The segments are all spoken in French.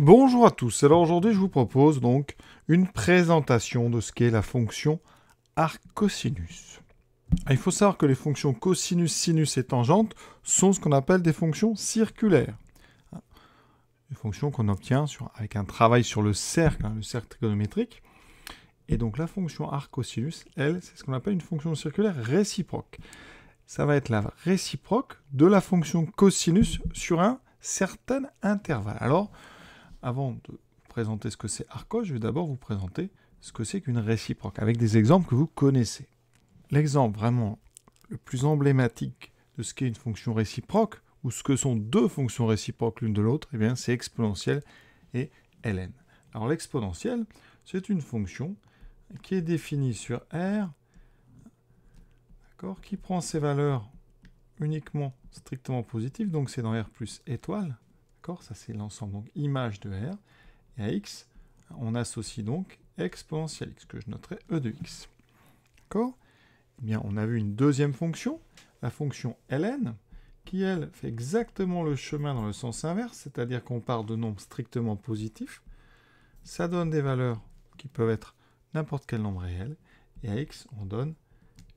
Bonjour à tous. Alors aujourd'hui, je vous propose donc une présentation de ce qu'est la fonction arc-cosinus. Ah, il faut savoir que les fonctions cosinus, sinus et tangente sont ce qu'on appelle des fonctions circulaires. Des fonctions qu'on obtient avec un travail sur le cercle, hein, le cercle trigonométrique. Et donc la fonction arc-cosinus, elle, c'est ce qu'on appelle une fonction circulaire réciproque. Ça va être la réciproque de la fonction cosinus sur un certain intervalle. Alors, avant de vous présenter ce que c'est Arcos, je vais d'abord vous présenter ce que c'est qu'une réciproque, avec des exemples que vous connaissez. L'exemple vraiment le plus emblématique de ce qu'est une fonction réciproque, ou ce que sont deux fonctions réciproques l'une de l'autre, eh bien c'est exponentielle et ln. Alors l'exponentielle, c'est une fonction qui est définie sur R, qui prend ses valeurs uniquement strictement positives, donc c'est dans R plus étoile, ça, c'est l'ensemble, donc image de R. Et à x, on associe donc exponentielle x, que je noterai e de x. D'accord? Eh bien, on a vu une deuxième fonction, la fonction ln, qui, elle, fait exactement le chemin dans le sens inverse, c'est-à-dire qu'on part de nombres strictement positifs. Ça donne des valeurs qui peuvent être n'importe quel nombre réel. Et à x, on donne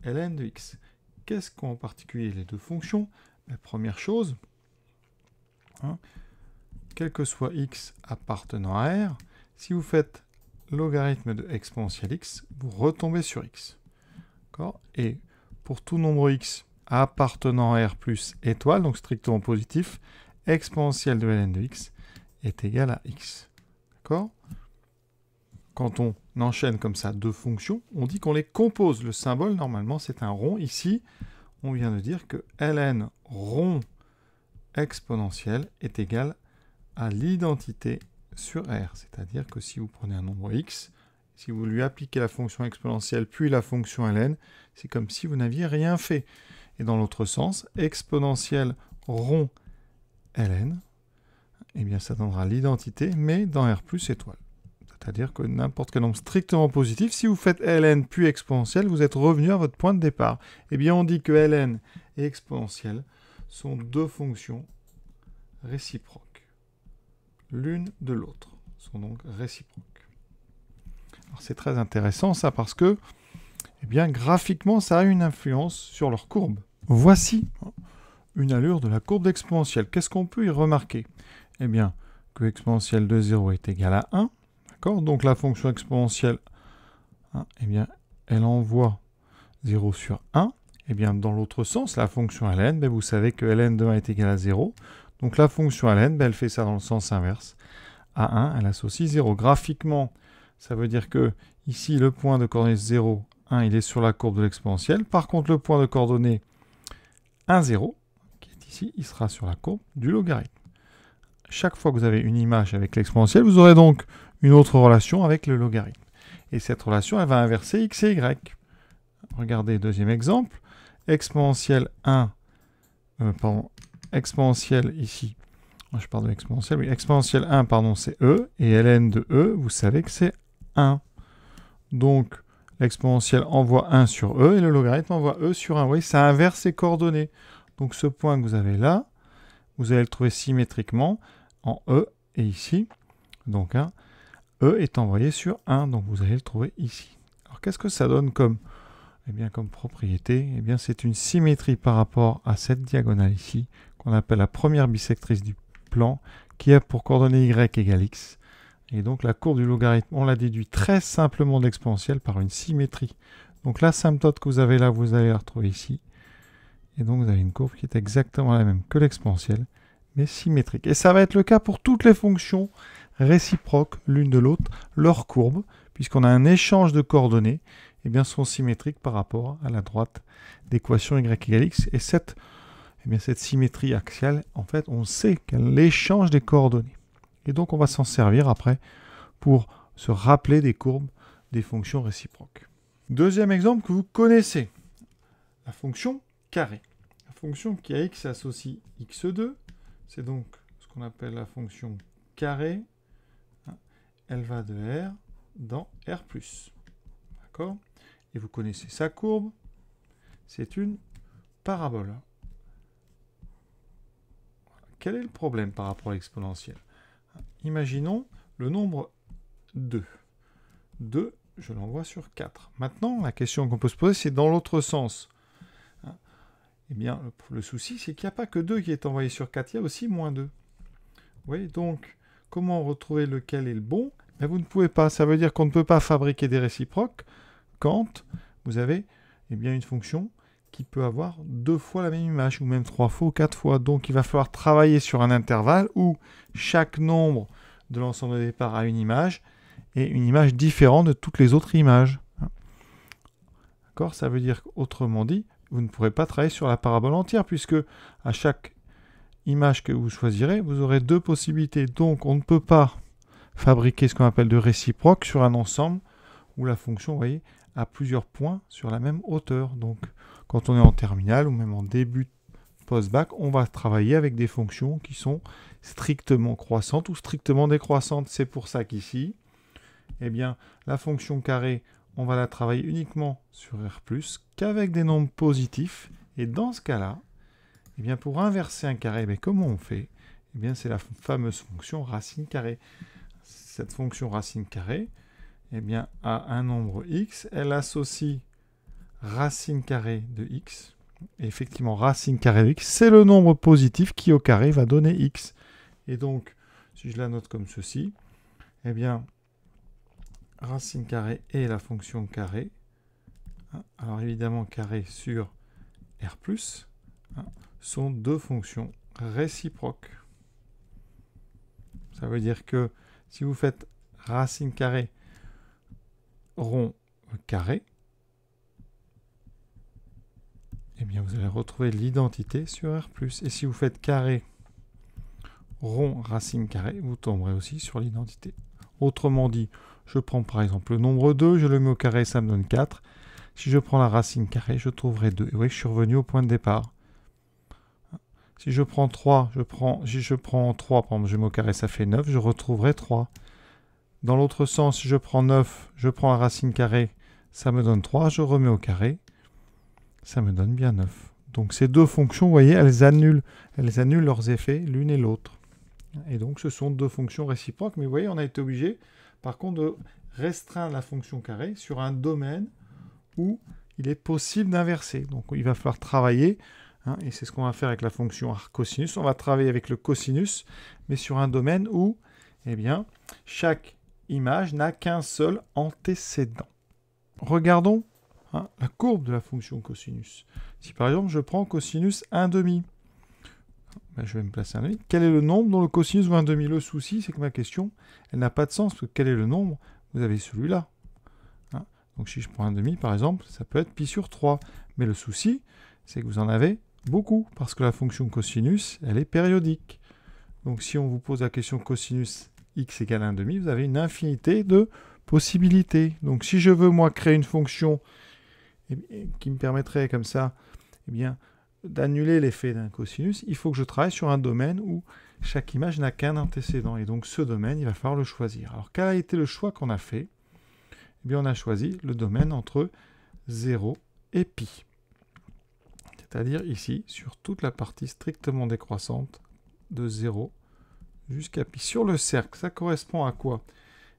ln de x. Qu'est-ce qu'en particulier les deux fonctions? La Première chose, hein, quel que soit x appartenant à R, si vous faites logarithme de exponentielle x, vous retombez sur x. Et pour tout nombre x appartenant à R plus étoile, donc strictement positif, exponentielle de ln de x est égal à x. D'accord? Quand on enchaîne comme ça deux fonctions, on dit qu'on les compose. Le symbole, normalement, c'est un rond. Ici, on vient de dire que ln rond exponentielle est égal à l'identité sur R. C'est-à-dire que si vous prenez un nombre x, si vous lui appliquez la fonction exponentielle puis la fonction ln, c'est comme si vous n'aviez rien fait. Et dans l'autre sens, exponentielle rond ln, eh bien ça donnera l'identité, mais dans R plus étoile. C'est-à-dire que n'importe quel nombre strictement positif, si vous faites ln puis exponentielle, vous êtes revenu à votre point de départ. Eh bien on dit que ln et exponentielle sont deux fonctions réciproques l'une de l'autre, sont donc réciproques. c'est très intéressant ça parce que, eh graphiquement, ça a une influence sur leur courbe. Voici une allure de la courbe d'exponentielle. Qu'est-ce qu'on peut y remarquer? Eh bien, que exponentielle de 0 est égal à 1. D'accord? Donc la fonction exponentielle, hein, eh bien, elle envoie 0 sur 1. Eh bien, dans l'autre sens, la fonction ln, ben, vous savez que ln de 1 est égal à 0. Donc la fonction ln, ben, elle fait ça dans le sens inverse. À 1, elle associe 0. Graphiquement, ça veut dire que ici, le point de coordonnée 0, 1, il est sur la courbe de l'exponentielle. Par contre, le point de coordonnée 1, 0, qui est ici, il sera sur la courbe du logarithme. Chaque fois que vous avez une image avec l'exponentielle, vous aurez donc une autre relation avec le logarithme. Et cette relation, elle va inverser x et y. Regardez, deuxième exemple. Exponentielle 1, euh, pardon, exponentielle ici, je parle de l'exponentielle, oui, exponentielle 1, pardon, c'est E, et ln de E, vous savez que c'est 1. Donc, l'exponentielle envoie 1 sur E, et le logarithme envoie E sur 1. Vous voyez, ça inverse ses coordonnées. Donc, ce point que vous avez là, vous allez le trouver symétriquement en E et ici. Donc, E est envoyé sur 1, donc vous allez le trouver ici. Alors, qu'est-ce que ça donne comme, eh bien, comme propriété? Eh bien, c'est une symétrie par rapport à cette diagonale ici, qu'on appelle la première bisectrice du plan, qui a pour coordonnée y égale x. Et donc la courbe du logarithme, on l'a déduit très simplement de l'exponentielle par une symétrie. Donc l'asymptote que vous avez là, vous allez la retrouver ici. Et donc vous avez une courbe qui est exactement la même que l'exponentielle, mais symétrique. Et ça va être le cas pour toutes les fonctions réciproques l'une de l'autre. Leurs courbes, puisqu'on a un échange de coordonnées, eh bien, sont symétriques par rapport à la droite d'équation y égale x. Et cette eh cette symétrie axiale, en fait, on sait qu'elle échange des coordonnées. Et donc, on va s'en servir après pour se rappeler des courbes des fonctions réciproques. Deuxième exemple que vous connaissez, la fonction carré. La fonction qui a x associe x2, c'est donc ce qu'on appelle la fonction carré. Elle va de R dans R+. D'accord? Et vous connaissez sa courbe. C'est une parabole. Quel est le problème par rapport à l'exponentielle? Imaginons le nombre 2. 2, je l'envoie sur 4. Maintenant, la question qu'on peut se poser, c'est dans l'autre sens. Hein? Eh bien, le, souci, c'est qu'il n'y a pas que 2 qui est envoyé sur 4, il y a aussi moins 2. Oui, donc, comment retrouver lequel est le bon? Ben, Vous ne pouvez pas. Ça veut dire qu'on ne peut pas fabriquer des réciproques quand vous avez eh bien, une fonction qui peut avoir deux fois la même image, ou même trois fois ou quatre fois. Donc il va falloir travailler sur un intervalle où chaque nombre de l'ensemble de départ a une image, et une image différente de toutes les autres images. D'accord? Ça veut dire autrement dit, vous ne pourrez pas travailler sur la parabole entière, puisque à chaque image que vous choisirez, vous aurez deux possibilités. Donc on ne peut pas fabriquer ce qu'on appelle de réciproque sur un ensemble où la fonction, voyez, a plusieurs points sur la même hauteur. Donc quand on est en terminale ou même en début post-bac, on va travailler avec des fonctions qui sont strictement croissantes ou strictement décroissantes. C'est pour ça qu'ici, eh bien, la fonction carré, on va la travailler uniquement sur R+, qu'avec des nombres positifs. Et dans ce cas-là, eh bien, pour inverser un carré, mais comment on fait? Eh bien, c'est la fameuse fonction racine carrée. Cette fonction racine carrée, eh bien, a un nombre x, elle associe racine carrée de x. Et effectivement, racine carrée de x, c'est le nombre positif qui au carré va donner x. Et donc, si je la note comme ceci, eh bien, racine carrée et la fonction carré. Hein, alors évidemment, carré sur R+, hein, sont deux fonctions réciproques. Ça veut dire que si vous faites racine carrée rond carré, eh bien vous allez retrouver l'identité sur R+. Et si vous faites carré rond racine carré, vous tomberez aussi sur l'identité. Autrement dit, je prends par exemple le nombre 2, je le mets au carré, ça me donne 4. Si je prends la racine carrée, je trouverai 2. Et que je suis revenu au point de départ. Si je prends 3, je prends, si je prends 3, par exemple, je mets au carré, ça fait 9, je retrouverai 3. Dans l'autre sens, si je prends 9, je prends la racine carrée, ça me donne 3, je remets au carré, ça me donne bien 9. Donc ces deux fonctions, vous voyez, elles annulent, elles annulent leurs effets l'une et l'autre. Et donc ce sont deux fonctions réciproques, mais vous voyez, on a été obligé, par contre, de restreindre la fonction carrée sur un domaine où il est possible d'inverser. Donc il va falloir travailler, hein, et c'est ce qu'on va faire avec la fonction cosinus. On va travailler avec le cosinus, mais sur un domaine où, eh bien, chaque image n'a qu'un seul antécédent. Regardons hein, la courbe de la fonction cosinus. Si par exemple je prends cosinus 1 demi, ben, je vais me placer un demi. Quel est le nombre dont le cosinus vaut un demi? Le souci, c'est que ma question, elle n'a pas de sens, parce que quel est le nombre? Vous avez celui-là. Hein. Donc si je prends un demi, par exemple, ça peut être pi sur 3. Mais le souci, c'est que vous en avez beaucoup, parce que la fonction cosinus, elle est périodique. Donc si on vous pose la question cosinus x égale 1 demi, vous avez une infinité de possibilités. Donc si je veux, moi, créer une fonction qui me permettrait comme ça, eh bien, d'annuler l'effet d'un cosinus, il faut que je travaille sur un domaine où chaque image n'a qu'un antécédent. Et donc ce domaine, il va falloir le choisir. Alors quel a été le choix qu'on a fait? Eh bien on a choisi le domaine entre 0 et pi. C'est-à-dire ici, sur toute la partie strictement décroissante de 0 jusqu'à pi. Sur le cercle, ça correspond à quoi?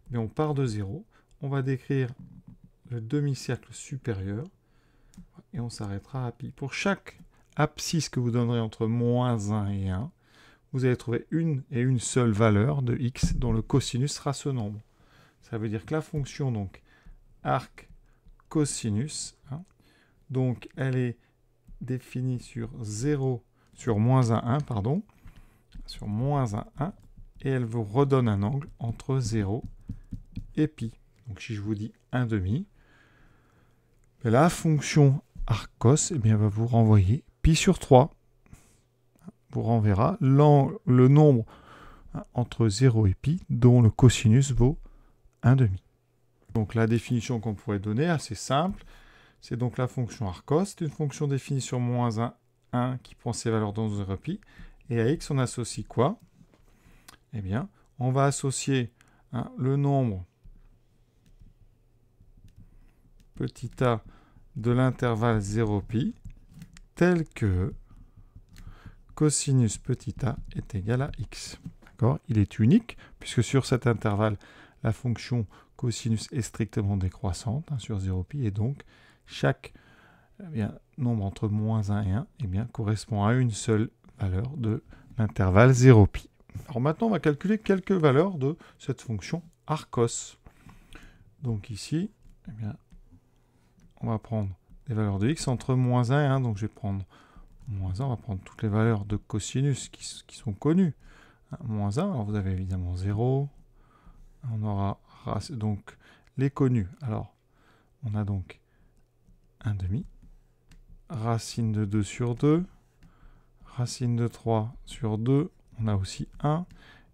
Eh bien, On part de 0, on va décrire le demi-cercle supérieur, et on s'arrêtera à pi. Pour chaque abscisse que vous donnerez entre moins 1 et 1, vous allez trouver une et une seule valeur de x dont le cosinus sera ce nombre. Ça veut dire que la fonction arc cosinus, hein, elle est définie sur 0, sur moins 1, 1, pardon, sur moins 1, 1, et elle vous redonne un angle entre 0 et pi. Donc si je vous dis 1 demi, la fonction arcos eh bien, va vous renvoyer. Pi sur 3 vous renverra. Le nombre hein, entre 0 et pi dont le cosinus vaut 1 demi. Donc la définition qu'on pourrait donner, assez simple, c'est donc la fonction arcos, c'est une fonction définie sur moins 1, 1 qui prend ses valeurs dans 0 pi, et à x on associe quoi? Eh bien, on va associer hein, le nombre petit a de l'intervalle 0 pi tel que cosinus petit a est égal à x. Il est unique, puisque sur cet intervalle, la fonction cosinus est strictement décroissante hein, sur 0π, et donc chaque eh nombre entre moins 1 et 1 eh correspond à une seule valeur de l'intervalle 0π. Alors maintenant, on va calculer quelques valeurs de cette fonction arcos. Donc ici, eh on va prendre les valeurs de x entre moins 1 et 1. Donc je vais prendre moins 1, on va prendre toutes les valeurs de cosinus qui, sont connues. Hein, moins 1, alors vous avez évidemment 0. On aura donc les connus. Alors, on a donc 1 demi, racine de 2 sur 2, racine de 3 sur 2, on a aussi 1.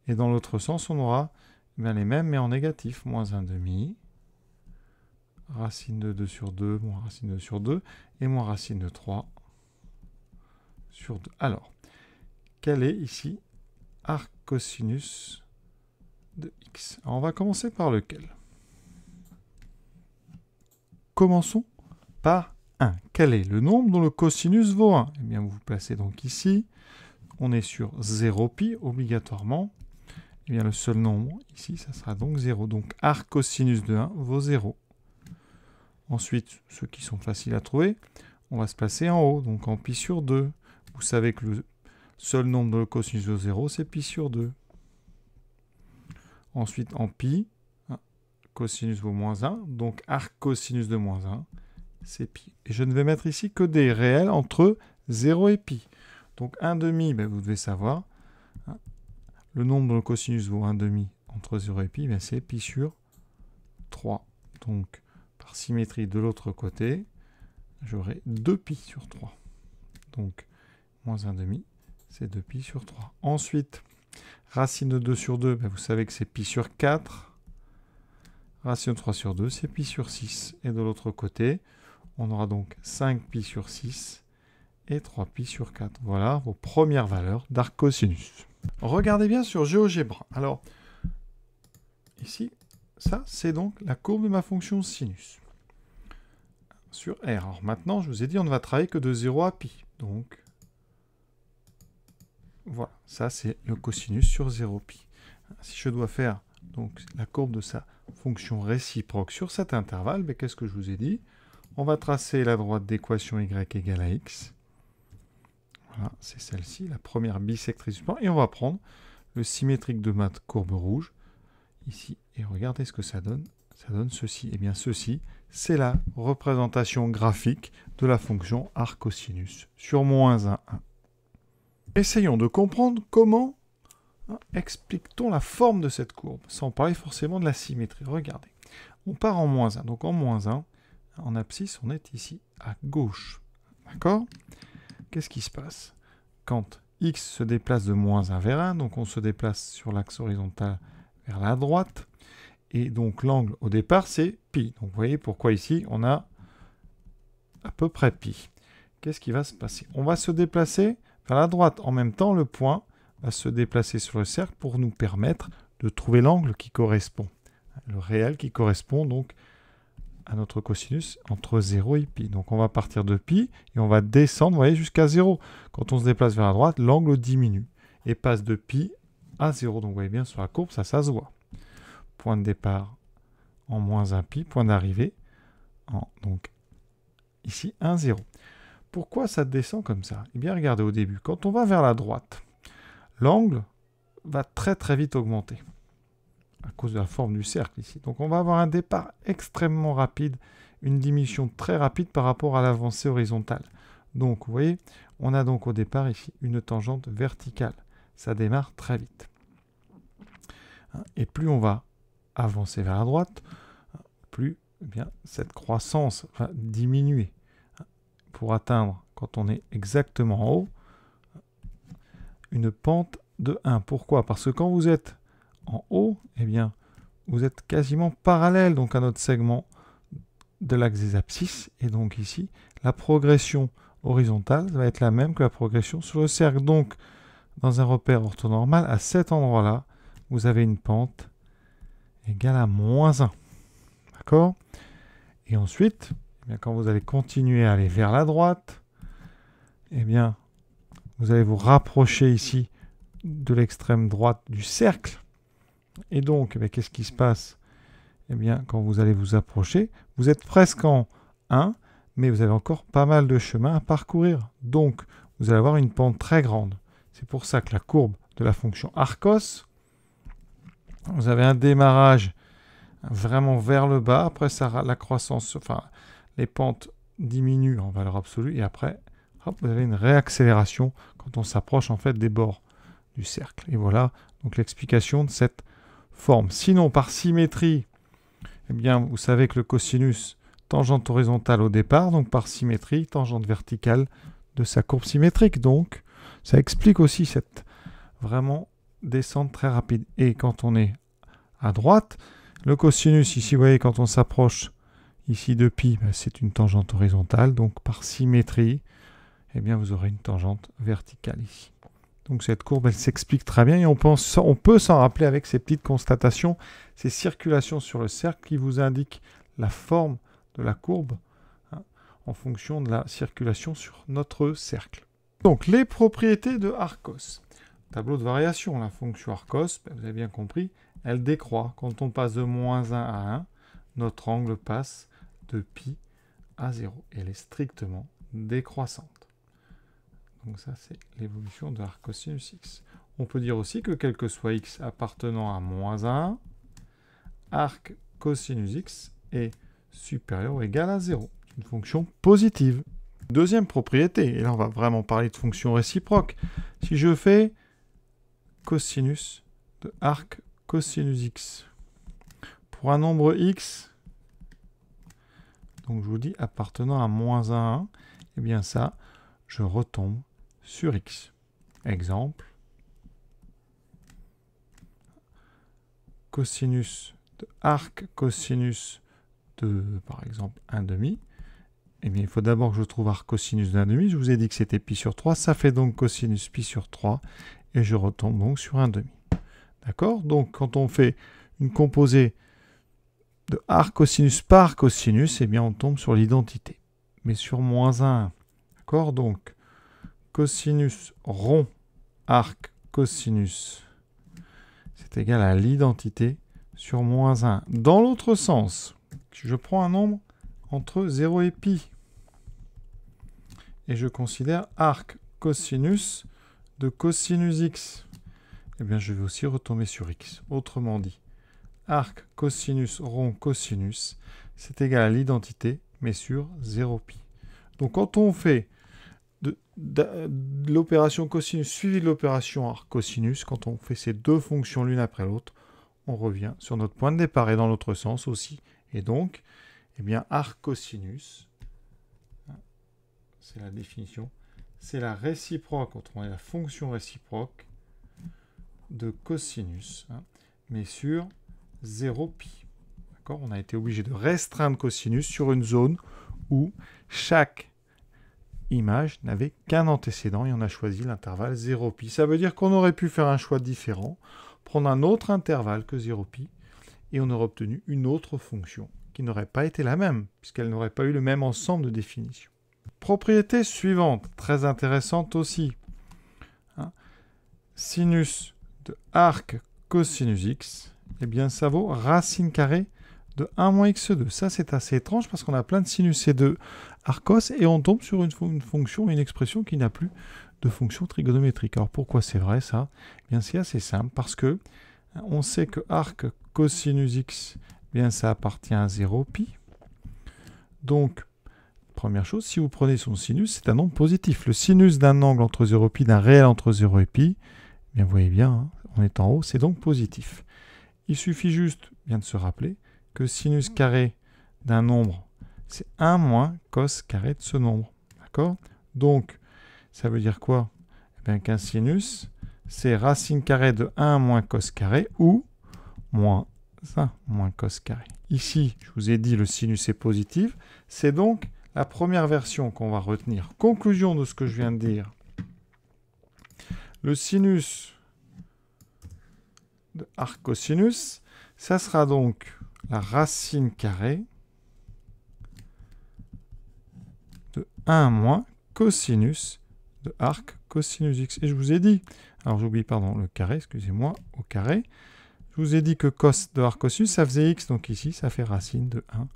Et dans l'autre sens, on aura bien les mêmes, mais en négatif, moins 1 demi, racine de 2 sur 2, moins racine de 2 sur 2, et moins racine de 3 sur 2. Alors, quel est ici arc cosinus de x? Alors, on va commencer par lequel? Commençons par 1. Quel est le nombre dont le cosinus vaut 1 Eh bien, vous vous placez donc ici. On est sur 0π obligatoirement. Eh bien, le seul nombre ici, ça sera donc 0. Donc, arc cosinus de 1 vaut 0. Ensuite, ceux qui sont faciles à trouver, on va se placer en haut, donc en pi sur 2. Vous savez que le seul nombre de cosinus de 0, c'est pi sur 2. Ensuite, en pi, hein, cosinus vaut moins 1, donc arc cosinus de moins 1, c'est pi. Et je ne vais mettre ici que des réels entre 0 et pi. Donc 1 demi, ben, vous devez savoir, hein, le nombre de cosinus vaut 1 demi entre 0 et pi, ben, c'est pi sur 3. Donc par symétrie de l'autre côté, j'aurai 2pi sur 3. Donc, moins 1 demi, c'est 2pi sur 3. Ensuite, racine de 2 sur 2, ben vous savez que c'est pi sur 4. Racine de 3 sur 2, c'est pi sur 6. Et de l'autre côté, on aura donc 5pi sur 6 et 3pi sur 4. Voilà vos premières valeurs d'arcosinus. Regardez bien sur GeoGebra. Alors, ici, ça, c'est donc la courbe de ma fonction sinus sur R. Alors maintenant, je vous ai dit, on ne va travailler que de 0 à pi. Donc, voilà, ça c'est le cosinus sur 0 pi. Si je dois faire donc la courbe de sa fonction réciproque sur cet intervalle, mais ben, qu'est-ce que je vous ai dit? On va tracer la droite d'équation y égale à x. Voilà, c'est celle-ci, la première bisectrice du plan. Et on va prendre le symétrique de maths courbe rouge ici. Et regardez ce que ça donne. Ça donne ceci. Et eh bien ceci, c'est la représentation graphique de la fonction arcosinus sur moins 1, 1. Essayons de comprendre comment hein, explique-t-on la forme de cette courbe, sans parler forcément de la symétrie. Regardez, on part en moins 1. Donc en moins 1, en abscisse, on est ici à gauche. D'accord? Qu'est-ce qui se passe? Quand x se déplace de moins 1 vers 1, donc on se déplace sur l'axe horizontal vers la droite. Et donc l'angle au départ, c'est pi. Donc vous voyez pourquoi ici, on a à peu près pi. Qu'est-ce qui va se passer? On va se déplacer vers la droite. En même temps, le point va se déplacer sur le cercle pour nous permettre de trouver l'angle qui correspond. Le réel qui correspond donc à notre cosinus entre 0 et pi. Donc on va partir de pi et on va descendre, vous voyez, jusqu'à 0. Quand on se déplace vers la droite, l'angle diminue et passe de pi à 0. Donc vous voyez bien sur la courbe, ça, ça se voit. Point de départ en moins 1 pi, point d'arrivée en donc ici 1, 0. Pourquoi ça descend comme ça? Eh bien regardez au début, quand on va vers la droite, l'angle va très très vite augmenter à cause de la forme du cercle ici. Donc on va avoir un départ extrêmement rapide, une diminution très rapide par rapport à l'avancée horizontale. Donc vous voyez, on a donc au départ ici une tangente verticale ça démarre très vite. Et plus on va avancer vers la droite, plus eh bien, cette croissance va diminuer pour atteindre, quand on est exactement en haut, une pente de 1. Pourquoi? Parce que quand vous êtes en haut, eh bien, vous êtes quasiment parallèle donc à notre segment de l'axe des abscisses. Et donc ici, la progression horizontale va être la même que la progression sur le cercle. Donc, dans un repère orthonormal, à cet endroit-là, vous avez une pente égale à moins 1. D'accord? Et ensuite, eh quand vous allez continuer à aller vers la droite, eh bien, vous allez vous rapprocher ici de l'extrême droite du cercle. Et donc, eh qu'est-ce qui se passe? Eh bien, quand vous allez vous approcher, vous êtes presque en 1, mais vous avez encore pas mal de chemin à parcourir. Donc, vous allez avoir une pente très grande. C'est pour ça que la courbe de la fonction Arcos, vous avez un démarrage vraiment vers le bas. Après, la croissance, enfin, les pentes diminuent en valeur absolue. Et après, vous avez une réaccélération quand on s'approche en fait des bords du cercle. Et voilà donc l'explication de cette forme. Sinon, par symétrie, eh bien, vous savez que le cosinus tangente horizontale au départ, donc par symétrie, tangente verticale de sa courbe symétrique. Donc, ça explique aussi cette vraiment descente très rapide. Et quand on est à droite, le cosinus, ici, vous voyez, quand on s'approche ici de pi, ben, c'est une tangente horizontale. Donc, par symétrie, eh bien, vous aurez une tangente verticale ici. Donc cette courbe, elle s'explique très bien et on, peut s'en rappeler avec ces petites constatations, ces circulations sur le cercle qui vous indiquent la forme de la courbe hein, en fonction de la circulation sur notre cercle. Donc les propriétés de Arcos. Tableau de variation, la fonction Arcos, ben, vous avez bien compris, elle décroît. Quand on passe de moins 1 à 1, notre angle passe de pi à 0. Elle est strictement décroissante. Donc ça, c'est l'évolution de l'arc cosinus x. On peut dire aussi que quel que soit x appartenant à moins 1, arc cosinus x est supérieur ou égal à 0. C'est une fonction positive. Deuxième propriété, et là on va vraiment parler de fonction réciproque. Si je fais cosinus de arc cosinus x pour un nombre x, donc je vous dis appartenant à moins 1, et eh bien ça, je retombe sur x. Exemple, cosinus de arc cosinus de, par exemple, 1 demi. Eh bien, il faut d'abord que je trouve arc cosinus 1 demi. Je vous ai dit que c'était pi sur 3. Ça fait donc cosinus pi sur 3. Et je retombe donc sur 1 demi. D'accord? Donc, quand on fait une composée de arc cosinus par cosinus, eh bien, on tombe sur l'identité. Mais sur moins 1. D'accord? Donc, cosinus rond arc cosinus, c'est égal à l'identité sur moins 1. Dans l'autre sens, je prends un nombre entre 0 et pi, et je considère arc cosinus de cosinus x, eh bien je vais aussi retomber sur x. Autrement dit, arc cosinus rond cosinus, c'est égal à l'identité, mais sur 0 pi. Donc quand on fait de, l'opération cosinus suivi de l'opération arc cosinus, quand on fait ces deux fonctions l'une après l'autre, on revient sur notre point de départ et dans l'autre sens aussi. Et donc, eh bien, arc cosinus, c'est la définition, c'est la réciproque, autrement la fonction réciproque de cosinus, hein, mais sur 0 pi. D'accord? On a été obligé de restreindre cosinus sur une zone où chaque image n'avait qu'un antécédent et on a choisi l'intervalle 0pi. Ça veut dire qu'on aurait pu faire un choix différent, prendre un autre intervalle que 0pi, et on aurait obtenu une autre fonction qui n'aurait pas été la même, puisqu'elle n'aurait pas eu le même ensemble de définitions. Propriété suivante, très intéressante aussi. Hein. Sinus de arc cosinus x, eh bien ça vaut racine carrée de 1 moins x2. Ça, c'est assez étrange parce qu'on a plein de sinus et de arcos et on tombe sur une, fonction, une expression qui n'a plus de fonction trigonométrique. Alors pourquoi c'est vrai ça? Eh Bien c'est assez simple parce que on sait que arc cosinus x, eh bien ça appartient à 0 pi. Donc première chose, si vous prenez son sinus, c'est un nombre positif. Le sinus d'un angle entre 0 pi, d'un réel entre 0 et pi, vous voyez bien, hein, on est en haut, c'est donc positif. Il suffit juste bien de se rappeler que sinus carré d'un nombre, c'est 1 moins cos carré de ce nombre. D'accord? Donc, ça veut dire quoi? Eh bien, Qu'un sinus, c'est racine carrée de 1 moins cos carré ou moins 1 moins cos carré. Ici, je vous ai dit, le sinus est positif. C'est donc la première version qu'on va retenir. Conclusion de ce que je viens de dire. Le sinus de arc cosinus, ça sera donc la racine carrée de 1 moins cosinus de arc cosinus x. Et je vous ai dit, alors j'oublie, pardon, le carré, excusez-moi, au carré. Je vous ai dit que cos de arc cosinus, ça faisait x, donc ici, ça fait racine de 1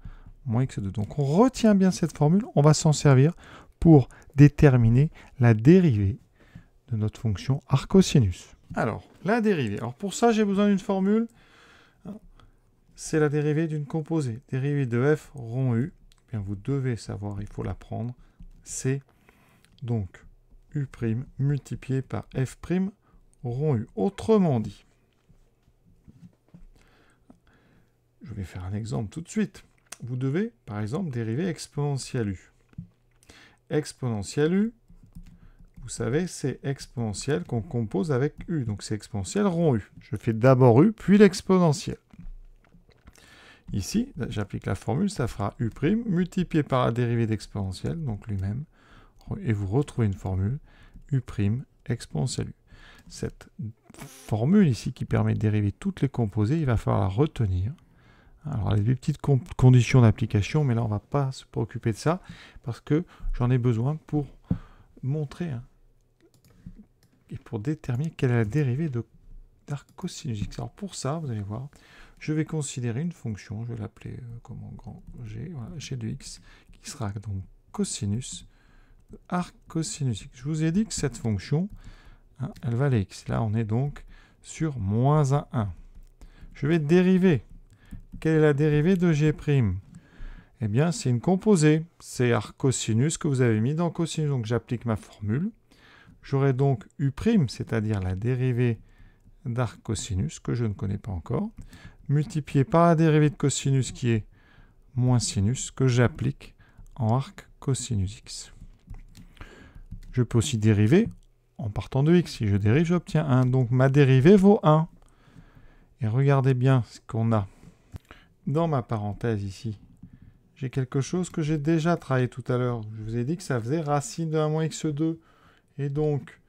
moins x2. Donc on retient bien cette formule, on va s'en servir pour déterminer la dérivée de notre fonction arc cosinus. Alors, la dérivée. Alors pour ça, j'ai besoin d'une formule. C'est la dérivée d'une composée. Dérivée de f rond u. Eh bien, vous devez savoir, il faut la prendre. C'est donc u' multiplié par f' rond u. Autrement dit, je vais faire un exemple tout de suite. Vous devez, par exemple, dériver exponentielle u. Exponentielle u, vous savez, c'est exponentielle qu'on compose avec u. Donc c'est exponentielle rond u. Je fais d'abord u, puis l'exponentielle. Ici, j'applique la formule, ça fera u' multiplié par la dérivée d'exponentielle, donc lui-même, et vous retrouvez une formule u' exponentielle u. Cette formule ici qui permet de dériver toutes les composées, il va falloir la retenir. Alors, les petites conditions d'application, mais là, on ne va pas se préoccuper de ça, parce que j'en ai besoin pour montrer hein, et pour déterminer quelle est la dérivée de d'arc cosinus x. Alors pour ça, vous allez voir, je vais considérer une fonction, je vais l'appeler euh, comme en grand g, voilà, g de x, qui sera donc cosinus arc cosinus x. Je vous ai dit que cette fonction, hein, elle valait x. Là, on est donc sur moins 1, 1. Je vais dériver. Quelle est la dérivée de g'? Eh bien, c'est une composée. C'est arc cosinus que vous avez mis dans cosinus. Donc, j'applique ma formule. J'aurai donc u', c'est-à-dire la dérivée d'arc cosinus, que je ne connais pas encore, multiplié par la dérivée de cosinus qui est moins sinus, que j'applique en arc cosinus x. Je peux aussi dériver en partant de x. Si je dérive, j'obtiens 1. Donc ma dérivée vaut 1. Et regardez bien ce qu'on a dans ma parenthèse ici. J'ai quelque chose que j'ai déjà travaillé tout à l'heure. Je vous ai dit que ça faisait racine de 1 moins x2. Et donc,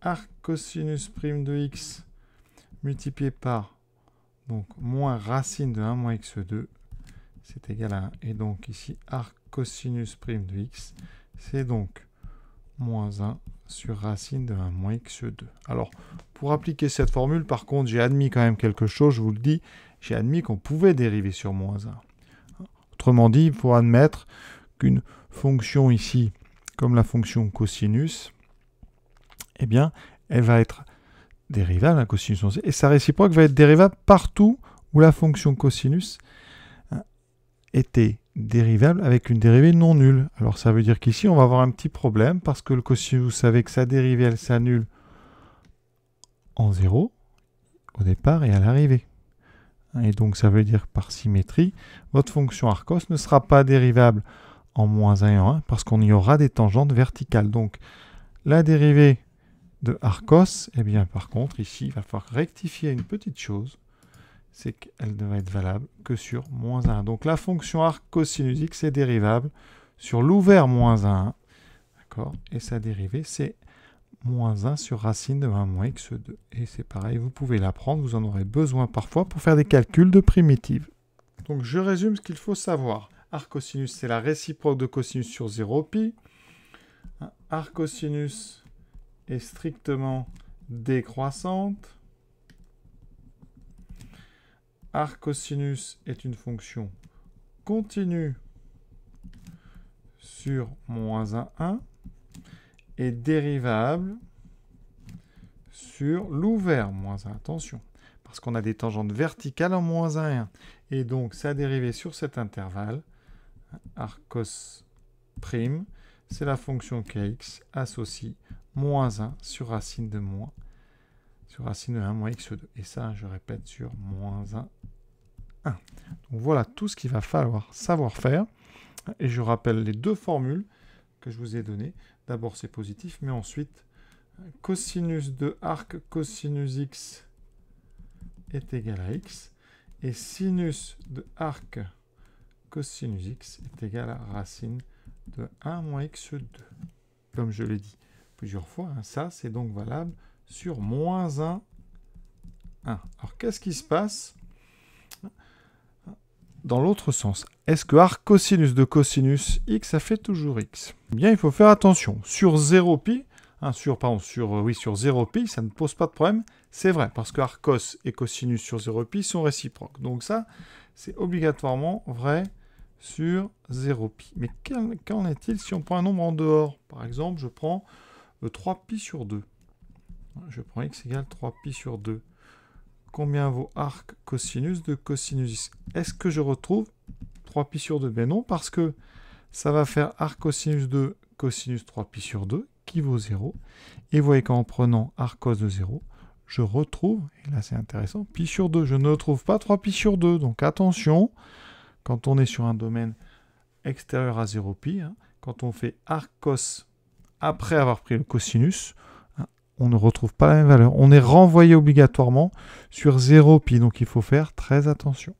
arc cosinus prime de x multiplié par moins racine de 1 moins x2, c'est égal à 1. Et donc ici, arc cosinus prime de x, c'est donc moins 1 sur racine de 1 moins x2. Alors, pour appliquer cette formule, par contre, j'ai admis quand même quelque chose, je vous le dis, j'ai admis qu'on pouvait dériver sur moins 1. Autrement dit, il faut admettre qu'une fonction ici comme la fonction cosinus, eh bien, elle va être dérivable, un cosinus et sa réciproque va être dérivable partout où la fonction cosinus hein, était dérivable avec une dérivée non nulle. Alors ça veut dire qu'ici, on va avoir un petit problème parce que le cosinus, vous savez que sa dérivée, elle s'annule en 0 au départ et à l'arrivée. Et donc ça veut dire par symétrie, votre fonction arcos ne sera pas dérivable en moins 1 et en 1 parce qu'on y aura des tangentes verticales. Donc la dérivée de Arcos, eh bien par contre ici il va falloir rectifier une petite chose, c'est qu'elle ne va être valable que sur moins 1. Donc la fonction arc cosinus x est dérivable sur l'ouvert moins 1, d'accord? Et sa dérivée c'est moins 1 sur racine de 1 moins x2. Et c'est pareil, vous pouvez l'apprendre, vous en aurez besoin parfois pour faire des calculs de primitives. Donc je résume ce qu'il faut savoir. Arc cosinus, c'est la réciproque de cosinus sur 0pi. Arc cosinus est strictement décroissante. Arc cosinus est une fonction continue sur moins 1, 1 et dérivable sur l'ouvert moins 1. Attention, parce qu'on a des tangentes verticales en moins 1 et 1. Et donc, sa dérivée sur cet intervalle arcos prime, c'est la fonction kx associe moins 1 sur racine de moins, sur racine de 1 moins x2. Et ça, je répète, sur moins 1, 1. Donc voilà tout ce qu'il va falloir savoir faire. Et je rappelle les deux formules que je vous ai données. D'abord, c'est positif, mais ensuite, cosinus de arc cosinus x est égal à x. Et sinus de arc cosinus x est égal à racine de 1 moins x2. Comme je l'ai dit plusieurs fois, hein, ça c'est donc valable sur moins 1, 1. Alors qu'est-ce qui se passe? Dans l'autre sens Est-ce que arc cosinus de cosinus x, ça fait toujours x? Eh bien, il faut faire attention. Sur 0 pi, hein, sur, pardon, sur, euh, oui, sur 0pi, ça ne pose pas de problème. C'est vrai, parce que arcos et cosinus sur 0pi sont réciproques. Donc ça, c'est obligatoirement vrai sur 0pi. Mais qu'en est-il si on prend un nombre en dehors? Par exemple, je prends 3pi sur 2. Je prends x égale 3pi sur 2. Combien vaut arc cosinus de cosinus? Est-ce que je retrouve 3pi sur 2 Ben non, parce que ça va faire arc cosinus de cosinus 3pi sur 2, qui vaut 0. Et vous voyez qu'en prenant arc cos de 0, je retrouve, et là c'est intéressant, pi sur 2. Je ne retrouve pas 3pi sur 2. Donc attention, quand on est sur un domaine extérieur à 0pi, hein, quand on fait arc cos après avoir pris le cosinus, on ne retrouve pas la même valeur. On est renvoyé obligatoirement sur 0pi, donc il faut faire très attention.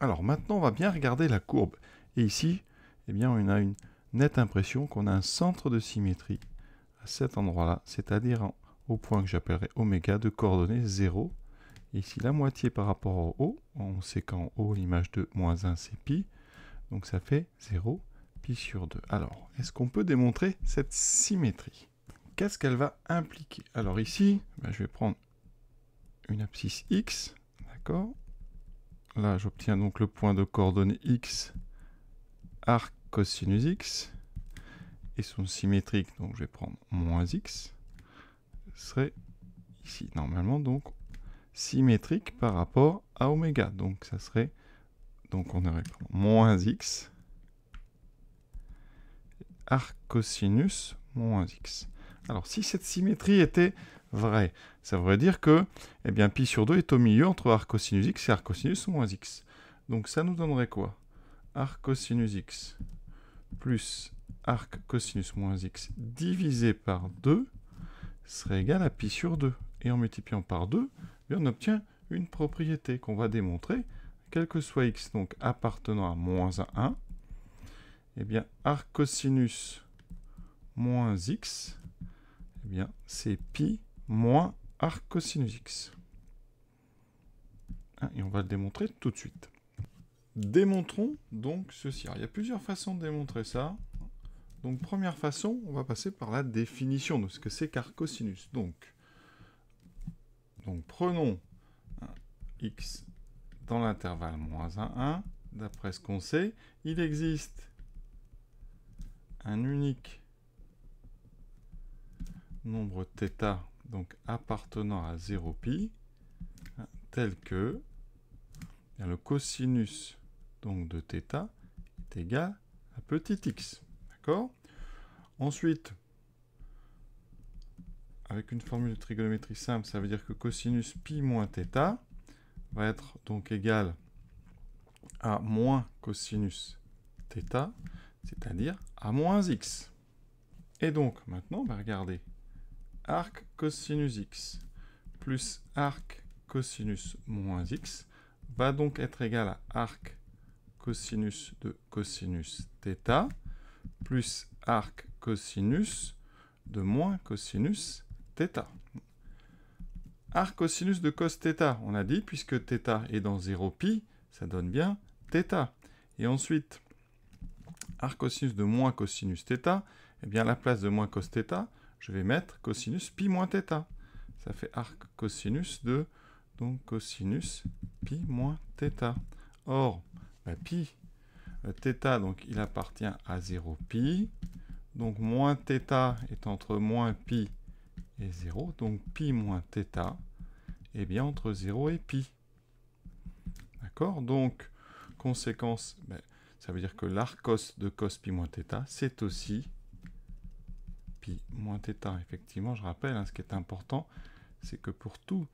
Alors maintenant, on va bien regarder la courbe. Et ici, eh bien, on a une nette impression qu'on a un centre de symétrie à cet endroit-là, c'est-à-dire au point que j'appellerai oméga de coordonnées 0. ici, la moitié par rapport au haut. On sait qu'en haut, l'image de moins 1, c'est pi. Donc ça fait 0 pi sur 2. Alors, est-ce qu'on peut démontrer cette symétrie? Qu'est-ce qu'elle va impliquer Alors ici, ben, je vais prendre une abscisse x, d'accord Là, j'obtiens donc le point de coordonnées x, arc cosinus x, et son symétrique, donc je vais prendre moins x, serait ici, normalement, donc symétrique par rapport à oméga. Donc ça serait, donc on aurait moins x, arc cosinus moins x. Alors, si cette symétrie était vraie, ça voudrait dire que eh pi sur 2 est au milieu entre arc cosinus x et arc cosinus moins x. Donc, ça nous donnerait quoi? Arc cosinus x plus arc cosinus moins x divisé par 2 serait égal à pi sur 2. Et en multipliant par 2, eh on obtient une propriété qu'on va démontrer, quel que soit x donc appartenant à moins 1, eh bien, arc cosinus moins x, eh bien, c'est pi moins arc cosinus x. Hein, et on va le démontrer tout de suite. Démontrons donc ceci. il y a plusieurs façons de démontrer ça. Donc, première façon, on va passer par la définition de ce que c'est qu'arc cosinus. Donc, donc, prenons x dans l'intervalle moins 1, 1. D'après ce qu'on sait, il existe un unique nombre θ donc appartenant à 0π hein, tel que le cosinus donc de θ est égal à petit x. D'accord Ensuite, avec une formule de trigonométrie simple, ça veut dire que cosinus pi moins θ va être donc égal à moins cosinus θ c'est-à-dire à moins x. Et donc, maintenant, on va regarder arc cosinus x plus arc cosinus moins x va donc être égal à arc cosinus de cosinus θ plus arc cosinus de moins cosinus θ. Arc cosinus de cos θ, on a dit, puisque θ est dans 0π, ça donne bien θ. Et ensuite, arc cosinus de moins cosinus θ, eh bien à la place de moins cos θ, je vais mettre cosinus pi moins θ. Ça fait arc cosinus de donc cosinus pi moins θ. Or, bah, pi euh, θ, donc il appartient à 0 pi. Donc moins θ est entre moins pi et 0. Donc pi moins θ est bien entre 0 et pi. D'accord Donc, conséquence, ben, ça veut dire que l'arcos de cos pi moins θ, c'est aussi pi moins θ. Effectivement, je rappelle, hein, ce qui est important, c'est que pour tout,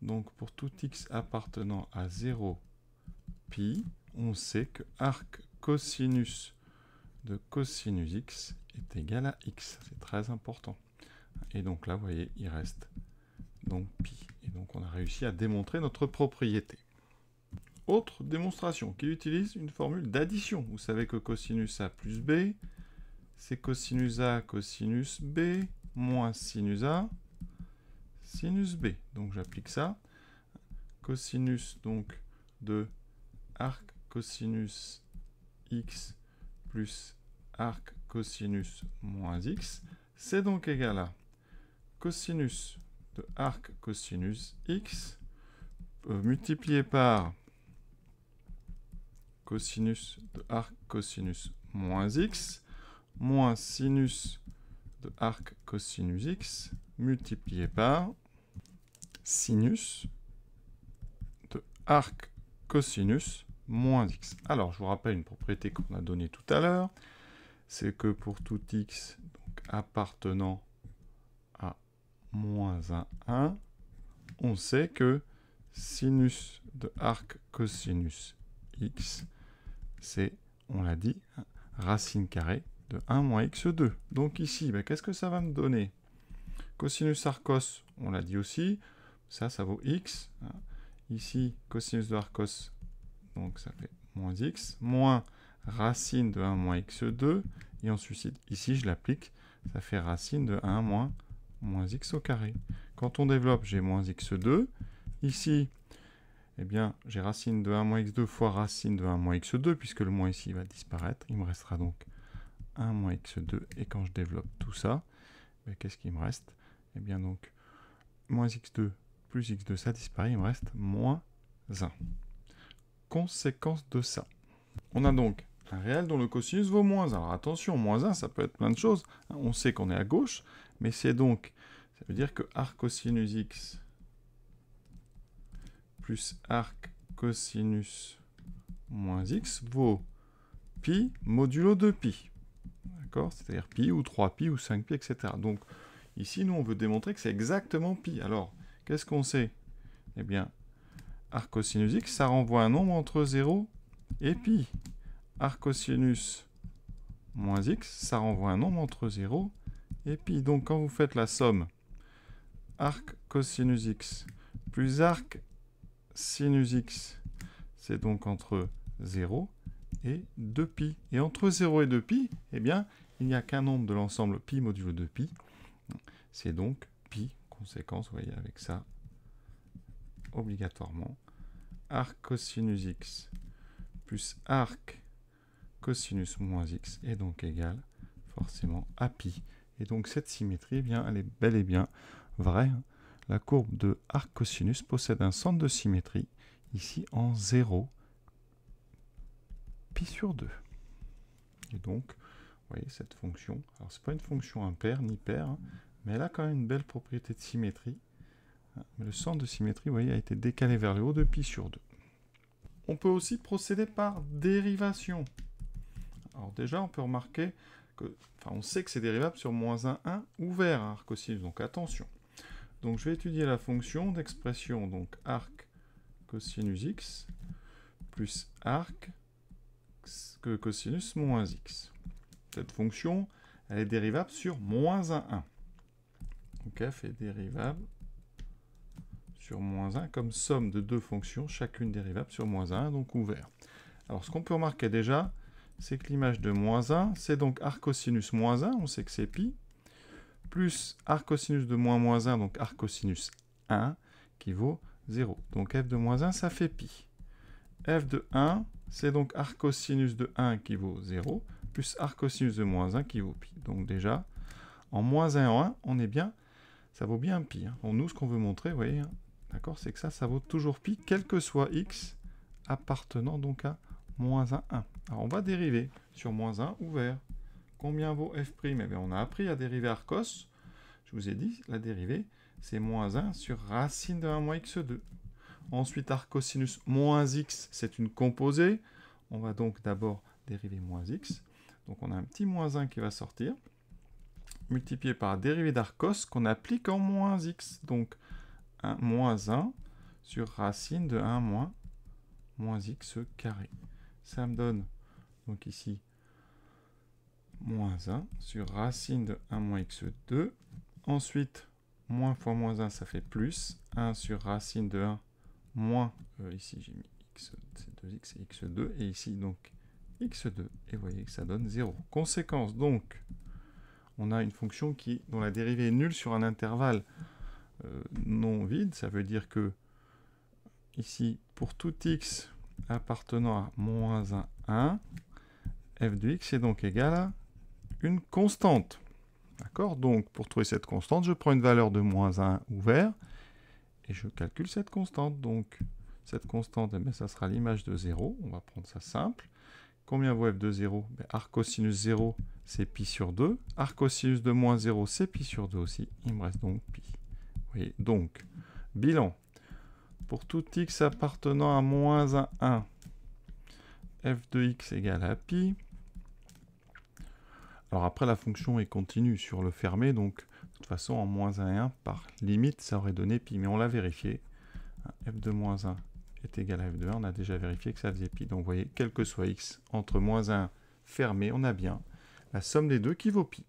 donc pour tout x appartenant à 0 pi, on sait que arc cosinus de cosinus x est égal à x. C'est très important. Et donc là, vous voyez, il reste donc pi. Et donc on a réussi à démontrer notre propriété. Autre démonstration qui utilise une formule d'addition. Vous savez que cosinus A plus B, c'est cosinus A cosinus B moins sinus A sinus B. Donc j'applique ça. Cosinus donc de arc cosinus x plus arc cosinus moins x, c'est donc égal à cosinus de arc cosinus x euh, multiplié par cosinus de arc cosinus moins x moins sinus de arc cosinus x multiplié par sinus de arc cosinus moins x. Alors, je vous rappelle une propriété qu'on a donnée tout à l'heure, c'est que pour tout x appartenant à moins 1, 1, on sait que sinus de arc cosinus x, c'est, on l'a dit, racine carrée de 1 moins x2. Donc ici, ben, qu'est-ce que ça va me donner? Cosinus arcos, on l'a dit aussi, ça, ça vaut x. Hein. Ici, cosinus de arcos, donc ça fait moins x, moins racine de 1 moins x2, et ensuite, ici, je l'applique, ça fait racine de 1 moins, moins x au carré. Quand on développe, j'ai moins x2. Ici, eh bien, j'ai racine de 1 moins x2 fois racine de 1 moins x2, puisque le moins ici va disparaître. Il me restera donc 1 moins x2. Et quand je développe tout ça, ben, qu'est-ce qu'il me reste? Eh bien, donc, moins x2 plus x2, ça disparaît. Il me reste moins 1. Conséquence de ça. On a donc un réel dont le cosinus vaut moins 1. Alors attention, moins 1, ça peut être plein de choses. On sait qu'on est à gauche, mais c'est donc, ça veut dire que arc cosinus x plus arc cosinus moins x vaut pi modulo de pi. D'accord C'est-à-dire pi ou 3pi ou 5pi, etc. Donc ici, nous, on veut démontrer que c'est exactement pi. Alors, qu'est-ce qu'on sait? Eh bien, arc cosinus x, ça renvoie un nombre entre 0 et pi. Arc cosinus moins x, ça renvoie un nombre entre 0 et pi. Donc quand vous faites la somme arc cosinus x plus arc sinus x, c'est donc entre 0 et 2pi. Et entre 0 et 2pi, eh bien, il n'y a qu'un nombre de l'ensemble pi modulo 2pi. C'est donc pi, conséquence, vous voyez, avec ça, obligatoirement. Arc cosinus x plus arc cosinus moins x est donc égal forcément à pi. Et donc cette symétrie, eh bien, elle est bel et bien vraie. La courbe de arc cosinus possède un centre de symétrie, ici en 0, pi sur 2. Et donc, vous voyez cette fonction, alors c'est pas une fonction impaire ni paire, hein, mais elle a quand même une belle propriété de symétrie. Le centre de symétrie, vous voyez, a été décalé vers le haut de pi sur 2. On peut aussi procéder par dérivation. Alors déjà, on peut remarquer que, enfin, on sait que c'est dérivable sur moins 1, 1 ouvert arc cosinus, donc attention. Donc je vais étudier la fonction d'expression, donc arc cosinus x plus arc cosinus moins x. Cette fonction, elle est dérivable sur moins 1, 1. Donc f est dérivable sur moins 1 comme somme de deux fonctions, chacune dérivable sur moins 1, donc ouvert. Alors ce qu'on peut remarquer déjà, c'est que l'image de moins 1, c'est donc arc cosinus moins 1, on sait que c'est pi, plus arc cosinus de moins moins 1, donc arc cosinus 1, qui vaut 0. Donc f de moins 1, ça fait pi. f de 1, c'est donc arc cosinus de 1 qui vaut 0, plus arc cosinus de moins 1 qui vaut pi. Donc déjà, en moins 1 et en 1, on est bien, ça vaut bien pi. Hein. nous, ce qu'on veut montrer, vous voyez, hein, d'accord, c'est que ça, ça vaut toujours pi, quel que soit x appartenant donc à moins 1, 1. Alors on va dériver sur moins 1 ouvert. Combien vaut f'? Eh bien, on a appris à dériver arcos. Je vous ai dit, la dérivée, c'est moins 1 sur racine de 1 moins x2. Ensuite, arcosinus moins x, c'est une composée. On va donc d'abord dériver moins x. Donc on a un petit moins 1 qui va sortir, multiplié par la dérivée d'arcos qu'on applique en moins x. Donc un moins 1 sur racine de 1 moins, moins x carré. Ça me donne donc ici moins 1 sur racine de 1 moins x2. Ensuite, moins fois moins 1, ça fait plus. 1 sur racine de 1 moins, euh, ici j'ai mis x, 2x et x2, et ici donc x2, et vous voyez que ça donne 0. Conséquence, donc, on a une fonction qui, dont la dérivée est nulle sur un intervalle euh, non vide, ça veut dire que ici, pour tout x appartenant à moins 1, 1, f de x est donc égal à une constante. D'accord? Donc, pour trouver cette constante, je prends une valeur de moins 1 ouvert et je calcule cette constante. Donc, cette constante, eh ça sera l'image de 0. On va prendre ça simple. Combien vaut f de 0 ben, Arc cosinus 0, c'est pi sur 2. Arc cosinus de moins 0, c'est pi sur 2 aussi. Il me reste donc pi. Oui, donc, bilan. Pour tout x appartenant à moins 1, 1, f de x égale à pi. Alors après, la fonction est continue sur le fermé, donc toute façon, en moins 1 et 1, par limite, ça aurait donné pi. Mais on l'a vérifié. f de moins 1 est égal à f de 1, on a déjà vérifié que ça faisait pi. Donc vous voyez, quel que soit x, entre moins 1 fermé, on a bien la somme des deux qui vaut pi.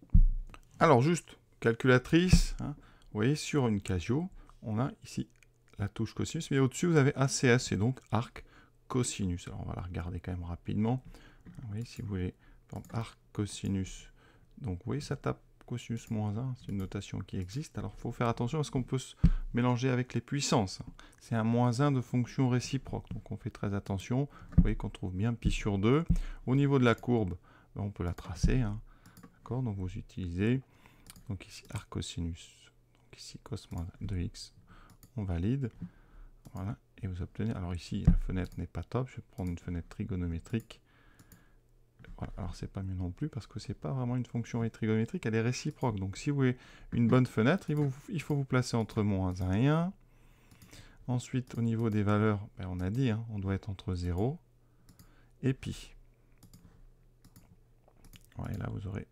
Alors juste, calculatrice, hein, vous voyez, sur une Casio, on a ici la touche cosinus, mais au-dessus, vous avez ACS, et donc arc cosinus. Alors on va la regarder quand même rapidement. Vous voyez, si vous voulez, arc cosinus, donc vous voyez, ça tape cosinus moins 1, c'est une notation qui existe. Alors il faut faire attention parce qu'on peut se mélanger avec les puissances. C'est un moins 1 de fonction réciproque, donc on fait très attention. Vous voyez qu'on trouve bien pi sur 2. Au niveau de la courbe, ben, on peut la tracer. Hein. D'accord? Donc vous utilisez donc ici arc cosinus, donc ici cos moins 2x, on valide. Voilà, et vous obtenez. Alors ici, la fenêtre n'est pas top. Je vais prendre une fenêtre trigonométrique alors c'est pas mieux non plus parce que c'est pas vraiment une fonction trigonométrique, elle est réciproque. Donc si vous voulez une bonne fenêtre, il, faut vous placer entre moins 1 et 1. Ensuite, au niveau des valeurs, ben, on a dit, hein, on doit être entre 0 et pi. et là, vous aurez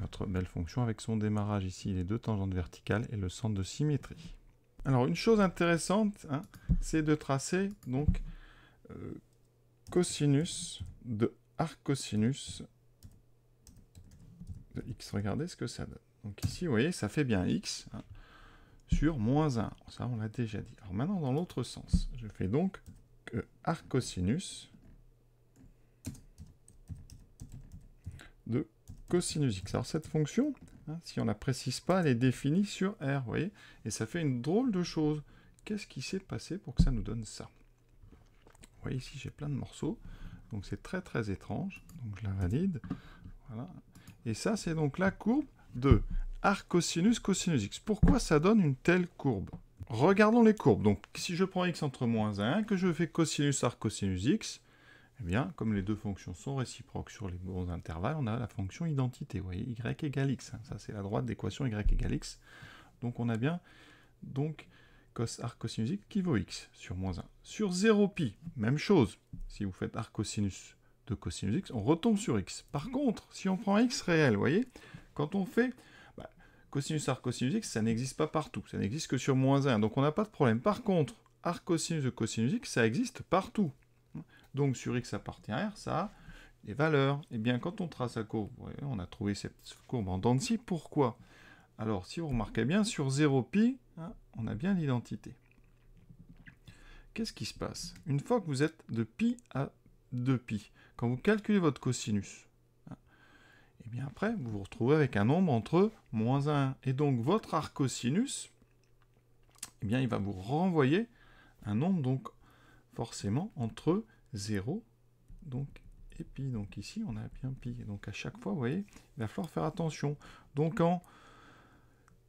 notre belle fonction avec son démarrage ici, les deux tangentes verticales et le centre de symétrie. Alors, une chose intéressante, hein, c'est de tracer donc euh, cosinus de arc cosinus de x. Regardez ce que ça donne. Donc ici, vous voyez, ça fait bien x hein, sur moins 1. Ça, on l'a déjà dit. Alors maintenant, dans l'autre sens, je fais donc que arc cosinus de cosinus x. Alors cette fonction, hein, si on ne la précise pas, elle est définie sur R, vous voyez, et ça fait une drôle de chose. Qu'est-ce qui s'est passé pour que ça nous donne ça? Vous voyez ici, j'ai plein de morceaux. Donc c'est très très étrange. Donc je la valide. Voilà. Et ça, c'est donc la courbe de arc cosinus cosinus x. Pourquoi ça donne une telle courbe? Regardons les courbes. Donc si je prends x entre moins 1, que je fais cosinus arc cosinus x, eh bien, comme les deux fonctions sont réciproques sur les bons intervalles, on a la fonction identité. Vous voyez, y égale x. Ça, c'est la droite d'équation y égale x. Donc on a bien donc cos arc cosinus qui vaut x sur moins 1. Sur 0 pi, même chose. Si vous faites arc cosinus de cosinus x, on retombe sur x. Par contre, si on prend x réel, vous voyez, quand on fait bah, cosinus arc cosinus x, ça n'existe pas partout. Ça n'existe que sur moins 1. Donc on n'a pas de problème. Par contre, arc cosinus de cosinus x, ça existe partout. Donc sur x appartient à R, ça a des valeurs. Et eh bien quand on trace la courbe, on a trouvé cette courbe en dents de scie. Pourquoi? Alors, si vous remarquez bien, sur 0pi, hein, on a bien l'identité. Qu'est-ce qui se passe? Une fois que vous êtes de pi à 2pi, quand vous calculez votre cosinus, et hein, eh bien après, vous vous retrouvez avec un nombre entre moins 1 et donc votre arc cosinus, eh bien, il va vous renvoyer un nombre, donc forcément, entre 0 donc, et pi. Donc ici, on a bien pi. Donc à chaque fois, vous voyez, il va falloir faire attention. Donc en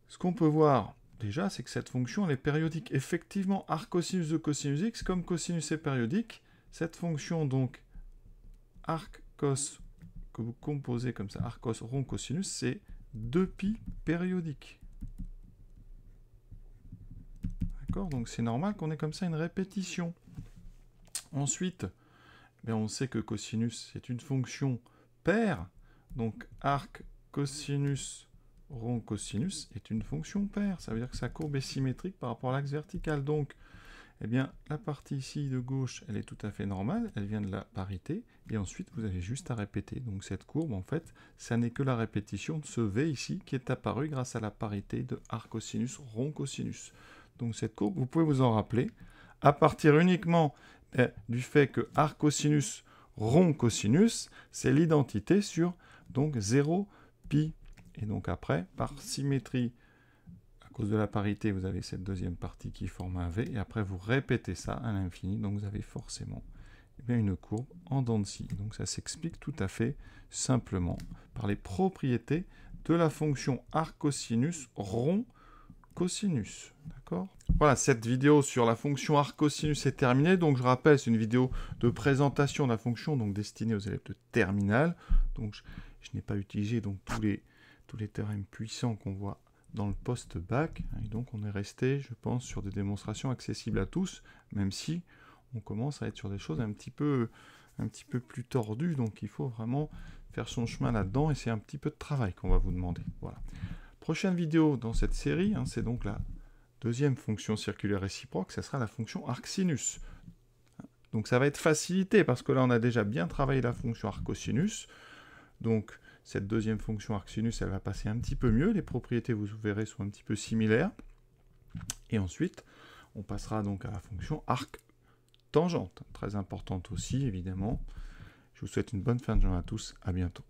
ce qu'on peut voir déjà, c'est que cette fonction elle est périodique. Effectivement, arc cosinus de cosinus x, comme cosinus est périodique, cette fonction donc arc cos que vous composez comme ça, arc cos rond cosinus, c'est 2pi périodique. D'accord? Donc c'est normal qu'on ait comme ça une répétition. Ensuite, ben, on sait que cosinus c'est une fonction paire. Donc arc cosinus rond cosinus est une fonction paire. Ça veut dire que sa courbe est symétrique par rapport à l'axe vertical. Donc, eh bien, la partie ici de gauche, elle est tout à fait normale. Elle vient de la parité. Et ensuite, vous avez juste à répéter. Donc, cette courbe, en fait, ça n'est que la répétition de ce V ici qui est apparu grâce à la parité de arc cosinus, rond cosinus. Donc, cette courbe, vous pouvez vous en rappeler à partir uniquement eh, du fait que arc cosinus, rond cosinus, c'est l'identité sur donc 0 pi et donc après, par symétrie, à cause de la parité, vous avez cette deuxième partie qui forme un V, et après vous répétez ça à l'infini, donc vous avez forcément eh une courbe en dents de scie. Donc ça s'explique tout à fait simplement par les propriétés de la fonction arc-cosinus rond cosinus. D'accord? Voilà, cette vidéo sur la fonction arc-cosinus est terminée. Donc, je rappelle, c'est une vidéo de présentation de la fonction, donc destinée aux élèves de terminale. Donc, je, n'ai pas utilisé donc, tous, les, tous les théorèmes puissants qu'on voit dans le post-bac. Et donc, on est resté, je pense, sur des démonstrations accessibles à tous, même si on commence à être sur des choses un petit peu, un petit peu plus tordues. Donc, il faut vraiment faire son chemin là-dedans et c'est un petit peu de travail qu'on va vous demander. Voilà. Prochaine vidéo dans cette série, hein, c'est donc la deuxième fonction circulaire réciproque, ça sera la fonction arcsinus. Donc ça va être facilité parce que là on a déjà bien travaillé la fonction arcosinus. Donc cette deuxième fonction arcsinus, elle va passer un petit peu mieux. Les propriétés, vous verrez, sont un petit peu similaires. Et ensuite, on passera donc à la fonction arc tangente, très importante aussi évidemment. Je vous souhaite une bonne fin de journée à tous, à bientôt.